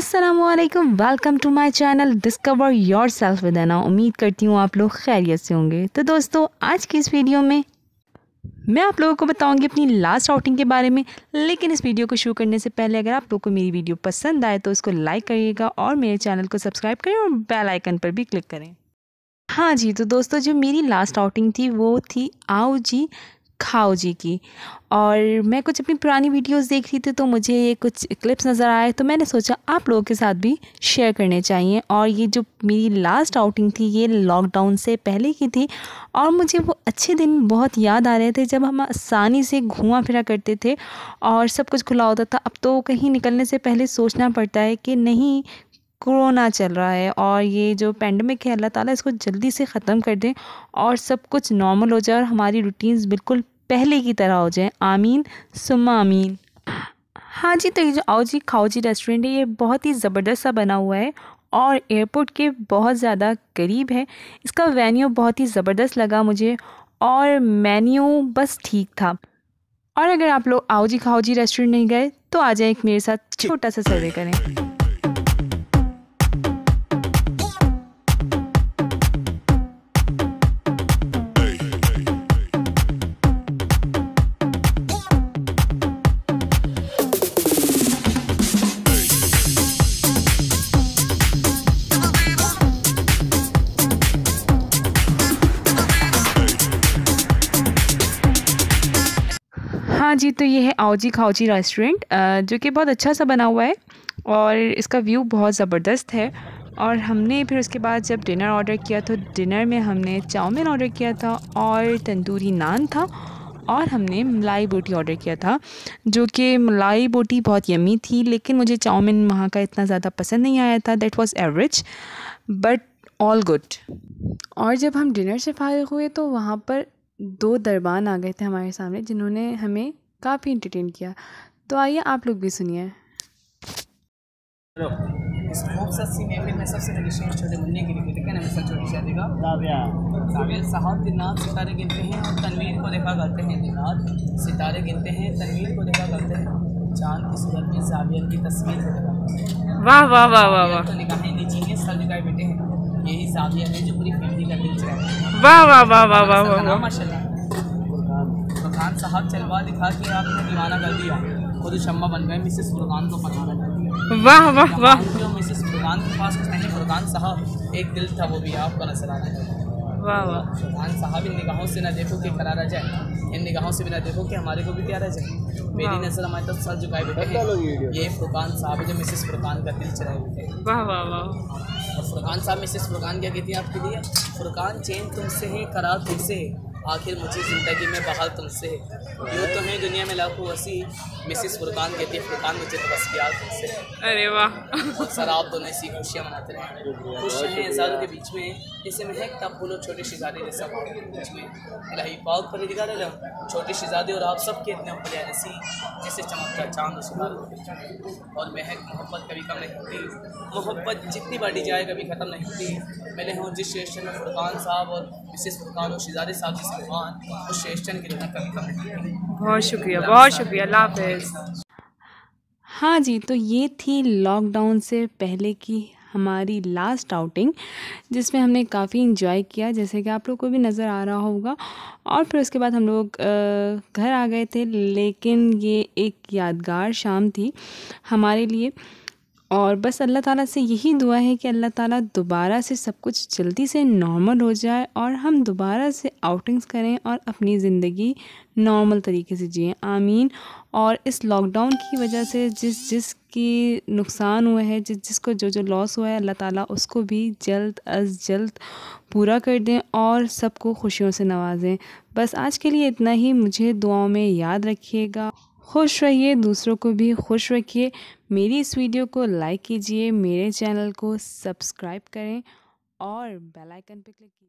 असलकम welcome to my channel discover yourself विदाना उम्मीद करती हूँ आप लोग खैरियत से होंगे। तो दोस्तों, आज की इस वीडियो में मैं आप लोगों को बताऊँगी अपनी लास्ट आउटिंग के बारे में। लेकिन इस वीडियो को शुरू करने से पहले अगर आप लोग को मेरी वीडियो पसंद आए तो उसको लाइक करिएगा और मेरे चैनल को सब्सक्राइब करें और बेल आइकन पर भी क्लिक करें। हाँ जी तो दोस्तों, जो मेरी लास्ट आउटिंग थी, वो थी आओ जी खाओ जी की। और मैं कुछ अपनी पुरानी वीडियोस देख रही थी तो मुझे ये कुछ क्लिप्स नज़र आए तो मैंने सोचा आप लोगों के साथ भी शेयर करने चाहिए। और ये जो मेरी लास्ट आउटिंग थी, ये लॉकडाउन से पहले की थी और मुझे वो अच्छे दिन बहुत याद आ रहे थे जब हम आसानी से घुमा फिरा करते थे और सब कुछ खुला होता था। अब तो कहीं निकलने से पहले सोचना पड़ता है कि नहीं, कोरोना चल रहा है और ये जो पेंडेमिक है, अल्लाह ताला इसको जल्दी से ख़त्म कर दें और सब कुछ नॉर्मल हो जाए और हमारी रूटीन्स बिल्कुल पहले की तरह हो जाए। आमीन सुम्मा आमीन। हाँ जी तो ये जो आओ जी खाओ जी रेस्टोरेंट है ये बहुत ही ज़बरदस्त सा बना हुआ है और एयरपोर्ट के बहुत ज़्यादा करीब है। इसका वेन्यू बहुत ही ज़बरदस्त लगा मुझे और मेन्यू बस ठीक था। और अगर आप लोग आओ जी खाओ जी रेस्टोरेंट नहीं गए तो आ जाए एक मेरे साथ छोटा सा सर्वे करें। हाँ जी तो ये है आओजी खाओजी रेस्टोरेंट जो कि बहुत अच्छा सा बना हुआ है और इसका व्यू बहुत ज़बरदस्त है। और हमने फिर उसके बाद जब डिनर ऑर्डर किया तो डिनर में हमने चाउमीन ऑर्डर किया था और तंदूरी नान था और हमने मलाई बोटी ऑर्डर किया था, जो कि मलाई बोटी बहुत यमी थी, लेकिन मुझे चाउमीन वहाँ का इतना ज़्यादा पसंद नहीं आया था that was average but all good और जब हम डिनर से फारिग हुए तो वहाँ पर दो दरबान आ गए थे हमारे सामने जिन्होंने हमें काफ़ी इंटरटेन किया। तो आइए आप लोग भी सुनिए। इस में सबसे पहले शेर छोटे मुन्ने की लिखी छोटी शादी का काबिल साहब दिनात सितारे गिनते हैं और तनवीर को देखा करते हैं। दिनात सितारे गिनते हैं तनवीर को देखा करते हैं। चाँद की सूरत में की तस्वीर को देखा वाह वाह वाह वाह वाह। तो निगाहें नीची हैं बैठे हैं। यही जाविया है जो पूरी फैमिली का दिल चलाए वाह वाह वाह वाह वाह वाह वाह। माशाल्लाह। फरहान साहब चलवा दिखा के आपने दीवाना कर दिया। खुद शम्मा बन गए मिसेस फुरकान को फरहाना कर दिया। वाह वाह वाह। जो मिसेस फुरकान के पास कुछ नहीं फुरकान साहब एक दिल था वो भी आपको नज़र आ रहा है। वाह वाह। फुरकान साहब इन निगाहों से ना देखो कि करारा जाए इन निगाहों से भी ना देखो कि हमारे को भी प्यारा जाए। मेरी नज़र हमारे तक सर झुकाए बैठे हैं। ये फुरकान साहब है जो मिसेस फुरकान का दिल चलाए बैठे वाह वाह वाह। फुरकान साहब मिसेस फुरकान क्या कहती हैं आपके लिए। फुरकान चैन तुमसे है, करार तुमसे है। आखिर मुझे ज़िंदगी में बहाल तुमसे है यूँ तो है दुनिया में लाखों वसी मिसिस फुरकान कहती है फुरकान मुझे तो बस प्यार तुमसे। अरे वाह। सर आप दोनों ऐसी खुशियाँ मनाते रहे खुश हैं इंसानों के बीच में। जैसे महक तब बोलो छोटे शहजादे जैसा बाप के बीच में। इलाही पाक पर दिखा लो छोटे शहजादे और आप सबके इतने ऊपर ऐसी जैसे चमकता चाँद में और महक मोहब्बत कभी कम नहीं होती। मोहब्बत जितनी बढ़ी जाए कभी ख़त्म नहीं होती। मैंने हूँ जिस स्टेशन में फुरकान साहब और मिसिस फुरकान और शहजादे साहब कभी कम बहुत शुक्रिया बहुत शुक्रिया, अल्लाह हाफिज़। हाँ जी तो ये थी लॉकडाउन से पहले की हमारी लास्ट आउटिंग जिसमें हमने काफ़ी इन्जॉय किया। जैसे कि आप लोग को भी नज़र आ रहा होगा, और फिर उसके बाद हम लोग घर आ गए थे, लेकिन ये एक यादगार शाम थी हमारे लिए। और बस अल्लाह ताला से यही दुआ है कि अल्लाह ताला दोबारा से सब कुछ जल्दी से नॉर्मल हो जाए और हम दोबारा से आउटिंग्स करें और अपनी ज़िंदगी नॉर्मल तरीके से जिएँ। आमीन। और इस लॉकडाउन की वजह से जिस जिस की नुकसान हुआ है, जिस, जिसको जो जो लॉस हुआ है, अल्लाह ताला उसको भी जल्द अज जल्द पूरा कर दें और सबको खुशियों से नवाजें। बस आज के लिए इतना ही। मुझे दुआओं में याद रखिएगा। खुश रहिए, दूसरों को भी खुश रखिए। मेरी इस वीडियो को लाइक कीजिए, मेरे चैनल को सब्सक्राइब करें और बेल आइकन पर क्लिक कीजिए।